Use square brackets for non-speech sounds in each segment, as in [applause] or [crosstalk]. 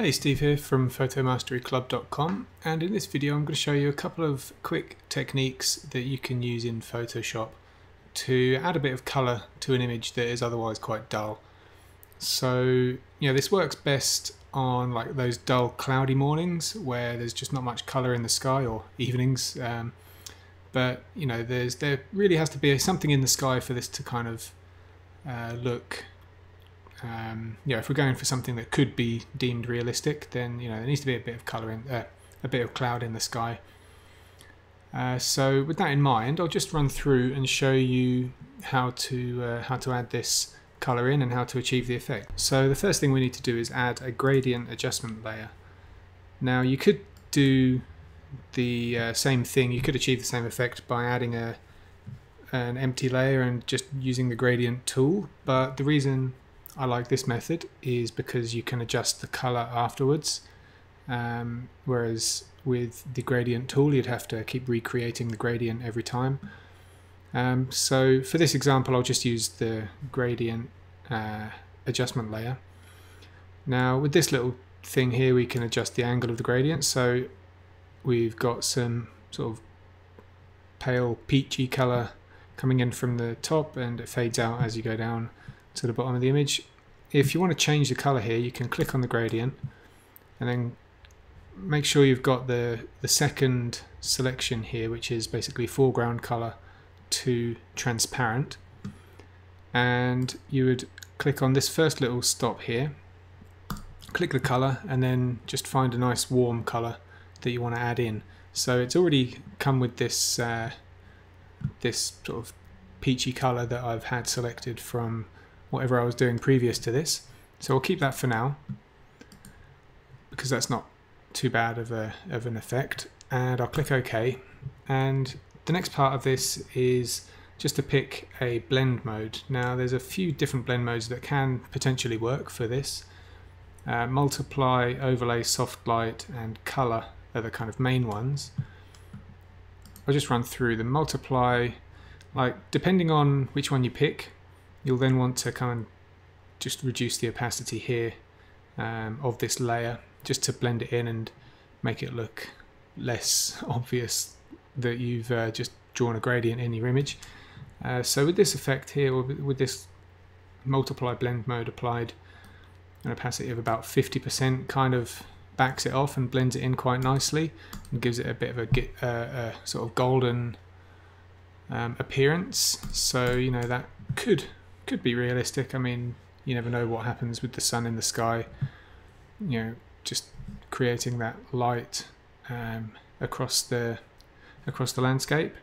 Hey, Steve here from PhotoMasteryClub.com and in this video I'm going to show you a couple of quick techniques that you can use in Photoshop to add a bit of colour to an image that is otherwise quite dull. So, you know, this works best on like those dull cloudy mornings where there's just not much colour in the sky or evenings. Um, but, you know, there's there really has to be something in the sky for this to kind of uh, look um, you know, if we're going for something that could be deemed realistic, then you know there needs to be a bit of color in, uh, a bit of cloud in the sky. Uh, so with that in mind, I'll just run through and show you how to uh, how to add this color in and how to achieve the effect. So the first thing we need to do is add a gradient adjustment layer. Now you could do the uh, same thing. You could achieve the same effect by adding a an empty layer and just using the gradient tool. But the reason I like this method is because you can adjust the color afterwards. Um, whereas with the gradient tool, you'd have to keep recreating the gradient every time. Um, so for this example, I'll just use the gradient uh, adjustment layer. Now with this little thing here, we can adjust the angle of the gradient. So we've got some sort of pale peachy color coming in from the top and it fades out as you go down to the bottom of the image. If you want to change the color here, you can click on the gradient and then make sure you've got the, the second selection here, which is basically foreground color to transparent. And you would click on this first little stop here, click the color, and then just find a nice warm color that you want to add in. So it's already come with this uh, this sort of peachy color that I've had selected from whatever I was doing previous to this. So I'll keep that for now because that's not too bad of, a, of an effect. And I'll click OK. And the next part of this is just to pick a blend mode. Now there's a few different blend modes that can potentially work for this. Uh, multiply, overlay, soft light and color are the kind of main ones. I'll just run through the multiply, like depending on which one you pick, You'll then want to kind of just reduce the opacity here um, of this layer just to blend it in and make it look less [laughs] obvious that you've uh, just drawn a gradient in your image. Uh, so with this effect here, with this multiply blend mode applied, an opacity of about 50% kind of backs it off and blends it in quite nicely and gives it a bit of a, uh, a sort of golden um, appearance. So, you know, that could could be realistic. I mean, you never know what happens with the sun in the sky. You know, just creating that light um, across the across the landscape.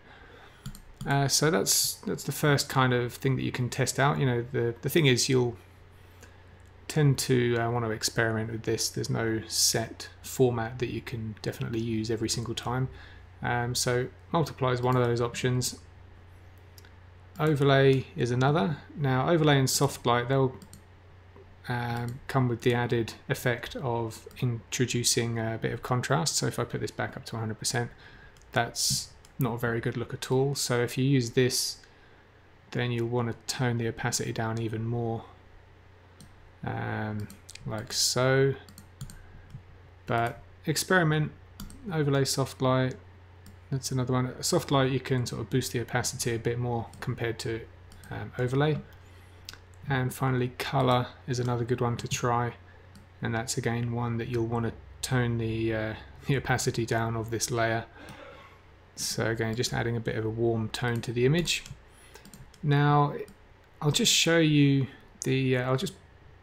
Uh, so that's that's the first kind of thing that you can test out. You know, the the thing is you'll tend to uh, want to experiment with this. There's no set format that you can definitely use every single time. Um, so multiply is one of those options. Overlay is another. Now overlay and soft light, they'll um, come with the added effect of introducing a bit of contrast. So if I put this back up to 100%, that's not a very good look at all. So if you use this, then you'll want to tone the opacity down even more, um, like so. But experiment, overlay soft light, that's another one. Soft light, you can sort of boost the opacity a bit more compared to um, overlay. And finally, color is another good one to try. And that's again one that you'll want to tone the, uh, the opacity down of this layer. So again, just adding a bit of a warm tone to the image. Now, I'll just show you the, uh, I'll just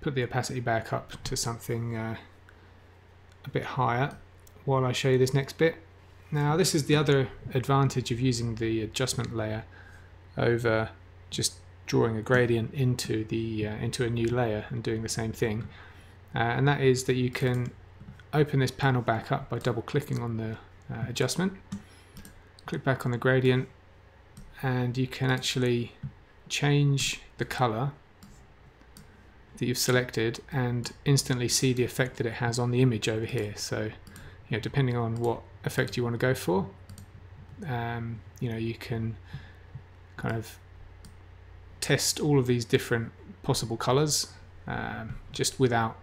put the opacity back up to something uh, a bit higher while I show you this next bit. Now this is the other advantage of using the adjustment layer over just drawing a gradient into the uh, into a new layer and doing the same thing. Uh, and that is that you can open this panel back up by double clicking on the uh, adjustment. Click back on the gradient and you can actually change the color that you've selected and instantly see the effect that it has on the image over here. So you know depending on what effect you want to go for. Um, you know, you can kind of test all of these different possible colors um, just without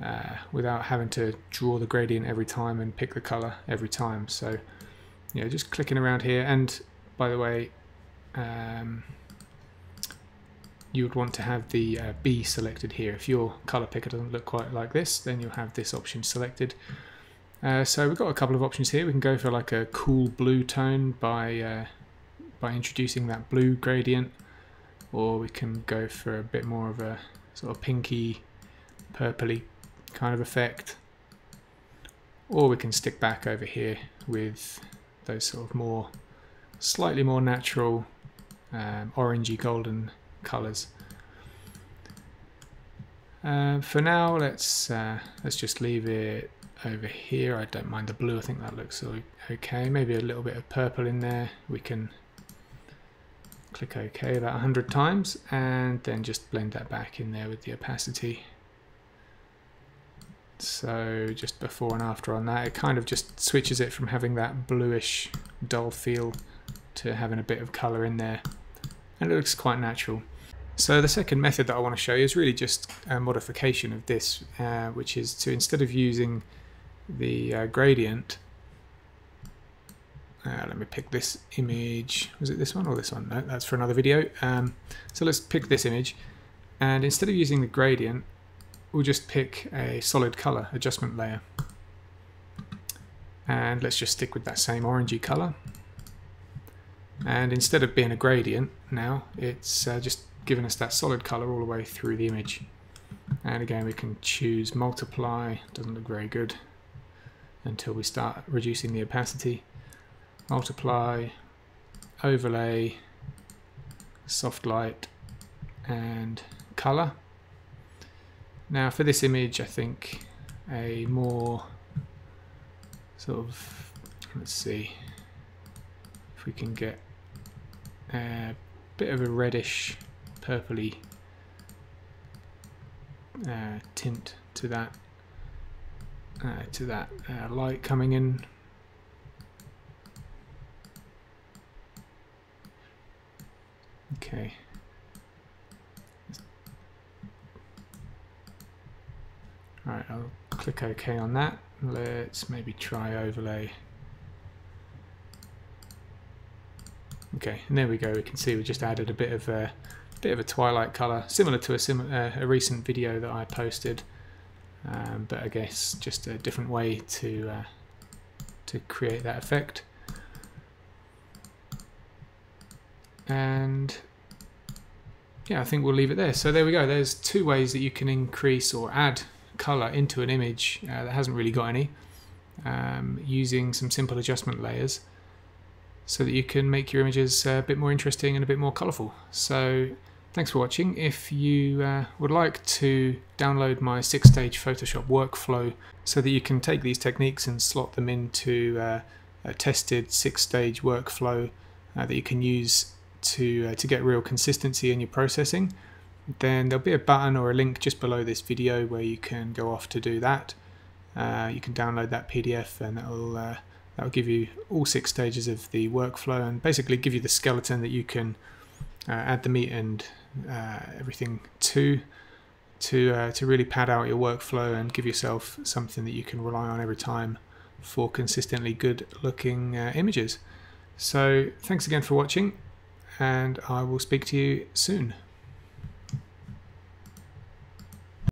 uh, without having to draw the gradient every time and pick the color every time. So you know, just clicking around here. And by the way, um, you would want to have the uh, B selected here. If your color picker doesn't look quite like this, then you'll have this option selected. Uh, so we've got a couple of options here. We can go for like a cool blue tone by uh, by introducing that blue gradient, or we can go for a bit more of a sort of pinky, purpley kind of effect, or we can stick back over here with those sort of more slightly more natural um, orangey golden colors. Uh, for now, let's uh, let's just leave it over here. I don't mind the blue. I think that looks okay. Maybe a little bit of purple in there. We can click OK about 100 times and then just blend that back in there with the opacity. So just before and after on that, it kind of just switches it from having that bluish dull feel to having a bit of colour in there. And it looks quite natural. So the second method that I want to show you is really just a modification of this, uh, which is to instead of using the uh, gradient, uh, let me pick this image, was it this one or this one? No, that's for another video. Um, so let's pick this image, and instead of using the gradient, we'll just pick a solid color adjustment layer. And let's just stick with that same orangey color. And instead of being a gradient now, it's uh, just giving us that solid color all the way through the image. And again, we can choose multiply, doesn't look very good until we start reducing the opacity. Multiply, overlay, soft light, and color. Now for this image, I think a more sort of, let's see, if we can get a bit of a reddish purpley uh, tint to that uh, to that uh, light coming in. Okay. Alright, I'll click OK on that. Let's maybe try overlay. Okay, and there we go. We can see we just added a bit of a bit of a twilight color, similar to a, sim uh, a recent video that I posted, um, but I guess just a different way to uh, to create that effect. And yeah, I think we'll leave it there. So there we go. There's two ways that you can increase or add color into an image uh, that hasn't really got any um, using some simple adjustment layers so that you can make your images uh, a bit more interesting and a bit more colorful. So thanks for watching. If you uh, would like to download my six-stage Photoshop workflow so that you can take these techniques and slot them into uh, a tested six-stage workflow uh, that you can use to, uh, to get real consistency in your processing, then there'll be a button or a link just below this video where you can go off to do that. Uh, you can download that PDF and that'll uh, that'll give you all six stages of the workflow and basically give you the skeleton that you can add the meat and uh, everything to to uh, to really pad out your workflow and give yourself something that you can rely on every time for consistently good looking uh, images. So thanks again for watching and I will speak to you soon.